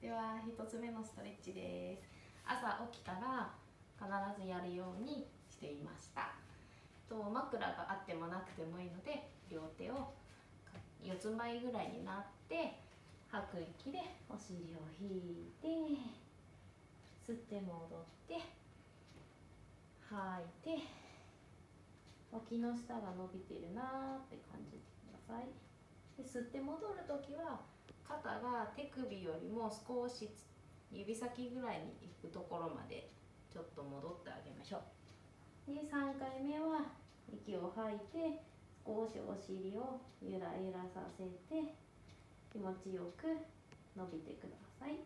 では1つ目のストレッチです。朝起きたら必ずやるようにしていました。と枕があってもなくてもいいので両手を四つ前ぐらいになって吐く息でお尻を引いて吸って戻って吐いて脇の下が伸びてるなって感じてください。で吸って戻る時は肩が手首よりも少し指先ぐらいに行くところまでちょっと戻ってあげましょう。で3回目は息を吐いて少しお尻をゆらゆらさせて気持ちよく伸びてください。